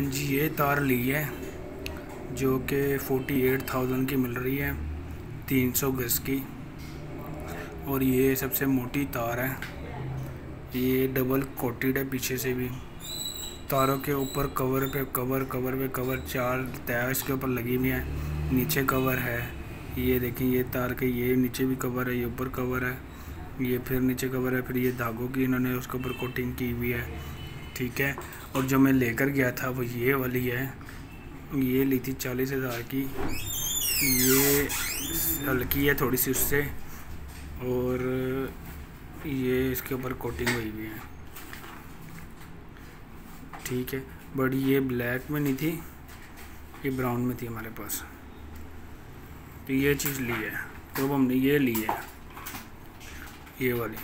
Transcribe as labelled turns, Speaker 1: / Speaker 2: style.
Speaker 1: जी, ये तार ली है, जो कि फोर्टी एट थाउज़ेंड की मिल रही है, तीन सौ गज की। और ये सबसे मोटी तार है, ये डबल कोटेड है पीछे से भी। तारों के ऊपर कवर पे कवर कवर पे कवर, चार तय इसके ऊपर लगी हुई है, नीचे कवर है। ये देखें ये तार के, ये नीचे भी कवर है, ये ऊपर कवर है, ये फिर नीचे कवर है, फिर ये धागों की इन्होंने उसके ऊपर कोटिंग की हुई है। ठीक है। और जो मैं लेकर गया था वो ये वाली है। ये ली थी चालीस हज़ार की। ये हल्की है थोड़ी सी उससे। और ये इसके ऊपर कोटिंग हुई हुई है। ठीक है। बट ये ब्लैक में नहीं थी, ये ब्राउन में थी हमारे पास। तो ये चीज़ ली है। तो हमने ये ली है। ये वाली।